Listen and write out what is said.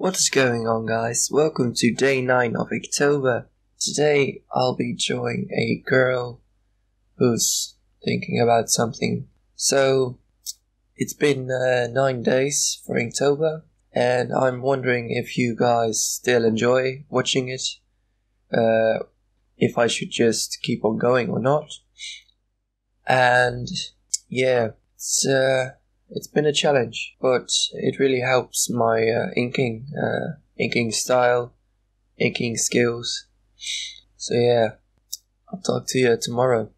What is going on, guys? Welcome to day 9 of Inktober. Today I'll be drawing a girl who's thinking about something. So, it's been uh, 9 days for Inktober, and I'm wondering if you guys still enjoy watching it, uh, if I should just keep on going or not. And yeah, it's uh, it's been a challenge, but it really helps my uh, inking, uh, inking style, inking skills. So yeah, I'll talk to you tomorrow.